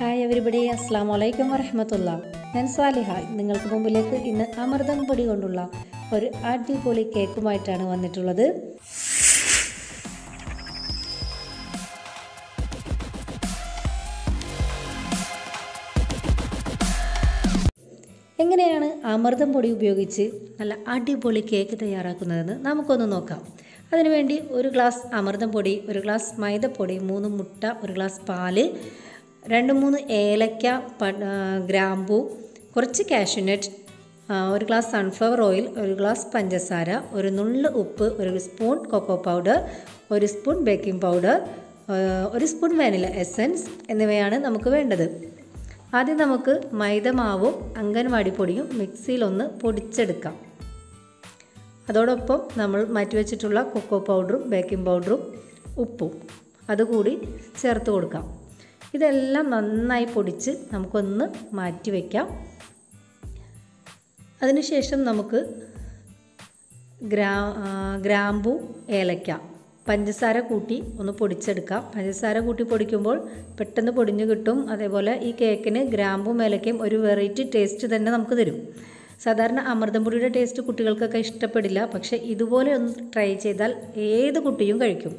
Hi everybody അസ്സാം വലൈക്കും വരഹമത്തുള്ള ഞാൻ സാലിഹ നിങ്ങൾക്ക് മുമ്പിലേക്ക് ഇന്ന് അമൃതം പൊടി കൊണ്ടുള്ള ഒരു അടിപൊളി കേക്കുമായിട്ടാണ് വന്നിട്ടുള്ളത്. എങ്ങനെയാണ് അമൃതം പൊടി ഉപയോഗിച്ച് നല്ല അടിപൊളി കേക്ക് തയ്യാറാക്കുന്നതെന്ന് നമുക്കൊന്ന് നോക്കാം. അതിനുവേണ്ടി ഒരു ഗ്ലാസ് അമൃതം പൊടി ഒരു ഗ്ലാസ് മൈദപ്പൊടി മൂന്ന് മുട്ട ഒരു ഗ്ലാസ് പാൽ രണ്ട് മൂന്ന് ഏലക്ക ഗ്രാമ്പു കുറച്ച് കാഷ്യൂനട്ട് ഒരു ഗ്ലാസ് സൺഫ്ലവർ ഓയിൽ ഒരു ഗ്ലാസ് പഞ്ചസാര ഒരു നുള്ള് ഉപ്പ് ഒരു സ്പൂൺ കൊക്കോ പൗഡർ ഒരു സ്പൂൺ ബേക്കിംഗ് പൗഡർ ഒരു സ്പൂൺ വാനില എസൻസ് എന്നിവയാണ് നമുക്ക് വേണ്ടത്. ആദ്യം നമുക്ക് മൈദമാവും അംഗൻവാടി പൊടിയും മിക്സിയിലൊന്ന് പൊടിച്ചെടുക്കാം. അതോടൊപ്പം നമ്മൾ മാറ്റിവെച്ചിട്ടുള്ള കൊക്കോ പൗഡറും ബേക്കിംഗ് പൗഡറും ഉപ്പും അതുകൂടി ചേർത്ത് കൊടുക്കാം. ഇതെല്ലാം നന്നായി പൊടിച്ച് നമുക്കൊന്ന് മാറ്റി വയ്ക്കാം അതിനുശേഷം നമുക്ക് ഗ്രാ ഗ്രാമ്പു ഏലക്ക പഞ്ചസാര കൂട്ടി ഒന്ന് പൊടിച്ചെടുക്കാം. പഞ്ചസാര കൂട്ടി പൊടിക്കുമ്പോൾ പെട്ടെന്ന് പൊടിഞ്ഞു കിട്ടും. അതേപോലെ ഈ കേക്കിന് ഗ്രാമ്പും ഏലക്കയും ഒരു വെറൈറ്റി ടേസ്റ്റ് തന്നെ നമുക്ക് തരും. സാധാരണ അമൃതം പൊടിയുടെ ടേസ്റ്റ് കുട്ടികൾക്കൊക്കെ ഇഷ്ടപ്പെടില്ല. പക്ഷേ ഇതുപോലെ ഒന്ന് ട്രൈ ചെയ്താൽ ഏത് കുട്ടിയും കഴിക്കും.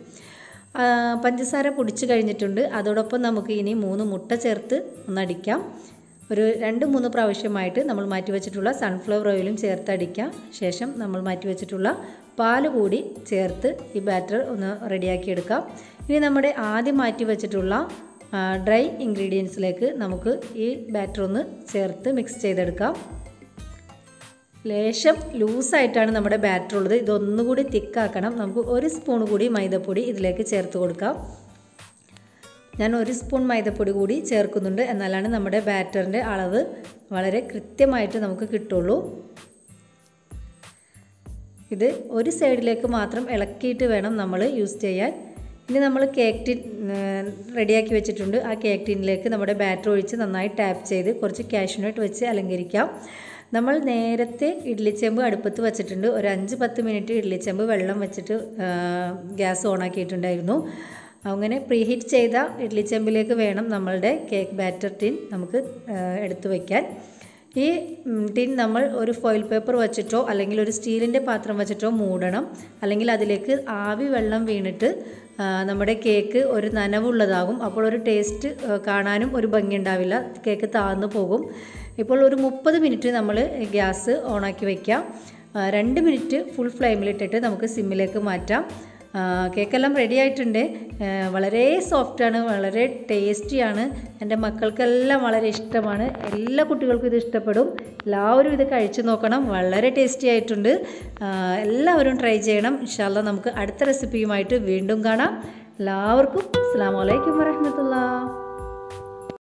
പഞ്ചസാര പൊടിച്ച് കഴിഞ്ഞിട്ടുണ്ട്. അതോടൊപ്പം നമുക്ക് ഇനി മൂന്ന് മുട്ട ചേർത്ത് ഒന്നടിക്കാം ഒരു രണ്ട് മൂന്ന് പ്രാവശ്യമായിട്ട് നമ്മൾ മാറ്റി വെച്ചിട്ടുള്ള സൺഫ്ലവർ ഓയിലും ചേർത്ത് അടിക്കാം. ശേഷം നമ്മൾ മാറ്റി വെച്ചിട്ടുള്ള പാൽ കൂടി ചേർത്ത് ഈ ബാറ്റർ ഒന്ന് റെഡിയാക്കി എടുക്കാം. ഇനി നമ്മുടെ ആദ്യം മാറ്റി വെച്ചിട്ടുള്ള ഡ്രൈ ഇൻഗ്രീഡിയൻസിലേക്ക് നമുക്ക് ഈ ബാറ്റർ ഒന്ന് ചേർത്ത് മിക്സ് ചെയ്തെടുക്കാം. ലേശം ലൂസായിട്ടാണ് നമ്മുടെ ബാറ്റർ ഉള്ളത്. ഇതൊന്നുകൂടി തിക്കാക്കണം. നമുക്ക് ഒരു സ്പൂൺ കൂടി മൈദപ്പൊടി ഇതിലേക്ക് ചേർത്ത് കൊടുക്കാം. ഞാൻ ഒരു സ്പൂൺ മൈദപ്പൊടി കൂടി ചേർക്കുന്നുണ്ട്. എന്നാലാണ് നമ്മുടെ ബാറ്ററിന്റെ അളവ് വളരെ കൃത്യമായിട്ട് നമുക്ക് കിട്ടുള്ളൂ. ഇത് ഒരു സൈഡിലേക്ക് മാത്രം ഇളക്കിയിട്ട് വേണം നമ്മൾ യൂസ് ചെയ്യാൻ. ഇനി നമ്മൾ കേക്ക് ടിൻ റെഡിയാക്കി വെച്ചിട്ടുണ്ട്. ആ കേക്ക് ടിന്നിലേക്ക് നമ്മുടെ ബാറ്റർ ഒഴിച്ച് നന്നായി ടാപ്പ് ചെയ്ത് കുറച്ച് കാഷ്യൂനട്ട് വെച്ച് അലങ്കരിക്കാം. നമ്മൾ നേരത്തെ ഇഡ്ലിച്ചെമ്പ് അടുപ്പത്ത് വെച്ചിട്ടുണ്ട്. ഒരു അഞ്ച് പത്ത് മിനിറ്റ് ഇഡ്ലിച്ചെമ്പ് വെള്ളം വെച്ചിട്ട് ഗ്യാസ് ഓണാക്കിയിട്ടുണ്ടായിരുന്നു. അങ്ങനെ പ്രീഹീറ്റ് ചെയ്ത ഇഡ്ലിച്ചെമ്പിലേക്ക് വേണം നമ്മളുടെ കേക്ക് ബാറ്റർ ടിൻ നമുക്ക് എടുത്തു വയ്ക്കാൻ ഈ ടിൻ നമ്മൾ ഒരു ഫോയിൽ പേപ്പർ വെച്ചിട്ടോ അല്ലെങ്കിൽ ഒരു സ്റ്റീലിന്റെ പാത്രം വെച്ചിട്ടോ മൂടണം. അല്ലെങ്കിൽ അതിലേക്ക് ആവി വെള്ളം വീണിട്ട് നമ്മുടെ കേക്ക് ഒരു നനവുള്ളതാകും. അപ്പോൾ ഒരു ടേസ്റ്റ് കാണാനും ഒരു ഭംഗി ഉണ്ടാവില്ല. കേക്ക് താഴ്ന്നു പോകും. ഇപ്പോൾ ഒരു മുപ്പത് മിനിറ്റ് നമ്മൾ ഗ്യാസ് ഓണാക്കി വയ്ക്കാം രണ്ട് മിനിറ്റ് ഫുൾ ഫ്ലെയിമിലിട്ടിട്ട് നമുക്ക് സിമ്മിലേക്ക് മാറ്റാം. കേക്കെല്ലാം റെഡി ആയിട്ടുണ്ട്. വളരെ സോഫ്റ്റാണ് വളരെ ടേസ്റ്റിയാണ് എന്റെ മക്കൾക്കെല്ലാം വളരെ ഇഷ്ടമാണ്. എല്ലാ കുട്ടികൾക്കും ഇത് ഇഷ്ടപ്പെടും. എല്ലാവരും ഇത് കഴിച്ചു നോക്കണം. വളരെ ടേസ്റ്റി ആയിട്ടുണ്ട്. എല്ലാവരും ട്രൈ ചെയ്യണം. ഇൻഷാല്ല നമുക്ക് അടുത്ത റെസിപ്പിയുമായിട്ട് വീണ്ടും കാണാം. എല്ലാവർക്കും അസ്സാം വലൈക്കും വരഹമത്തുള്ള